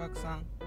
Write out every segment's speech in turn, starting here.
Buck.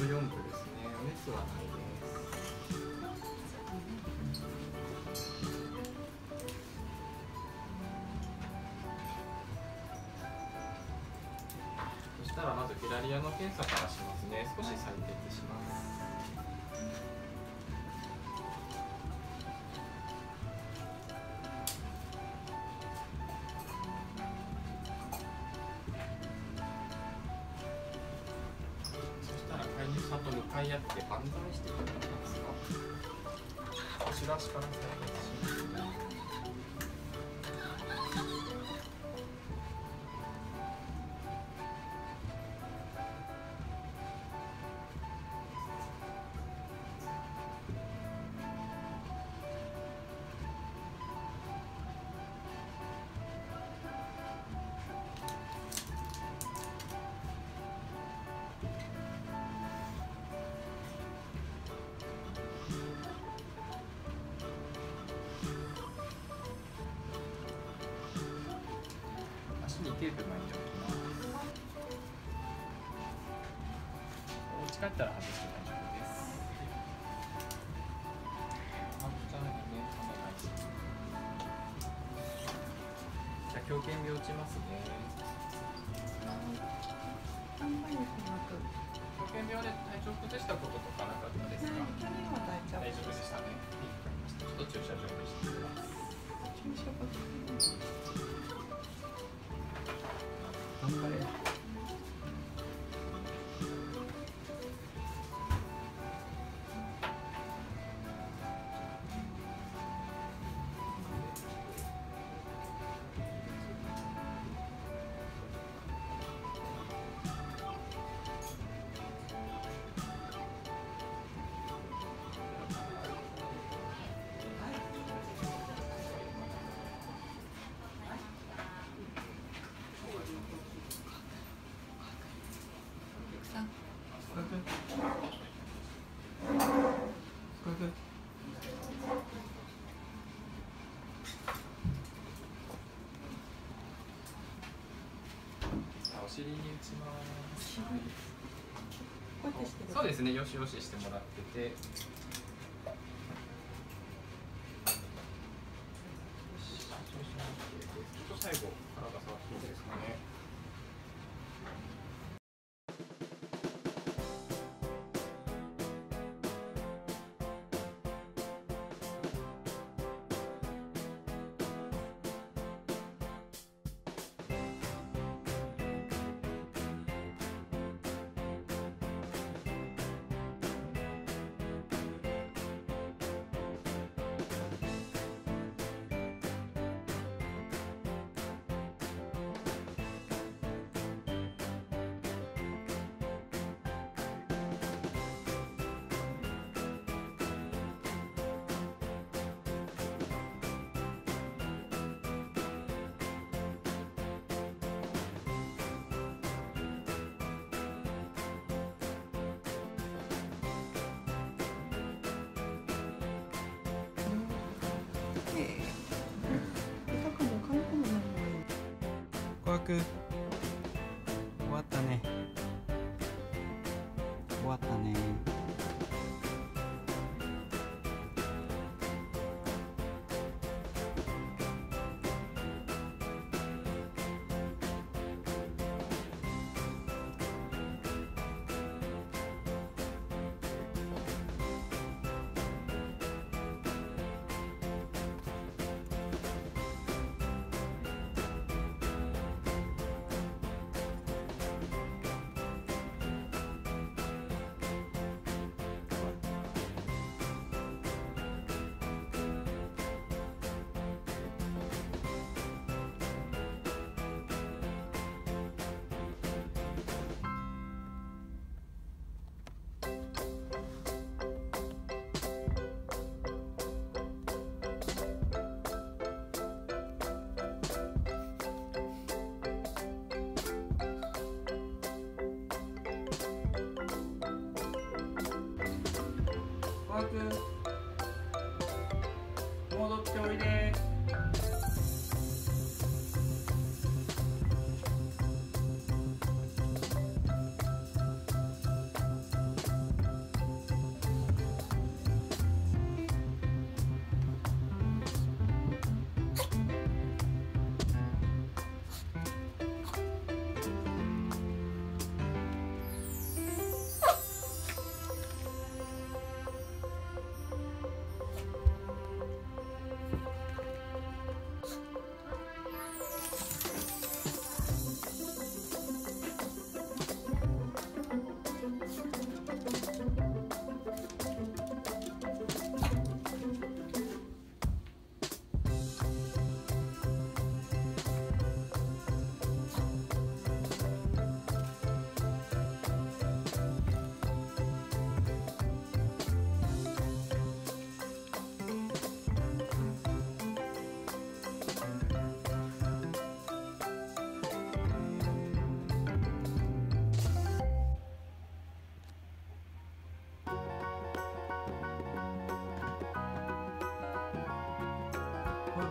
8度4分ですね。お熱はないです。そしたらまずフィラリアの検査からしますね。少し咲いていってします。tirar as caras. テープ巻いておきます。お家帰ったら外して大丈夫です。じゃあ狂犬病落ちますね。あんまりなく狂犬病で体調崩したこととかなかったですか？尻に打ちます。そうですね、よしよししてもらってて。く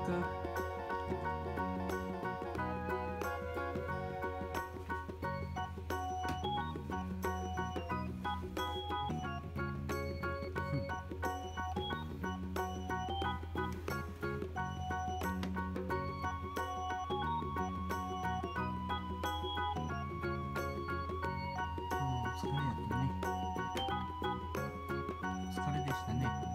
疲れでしたね。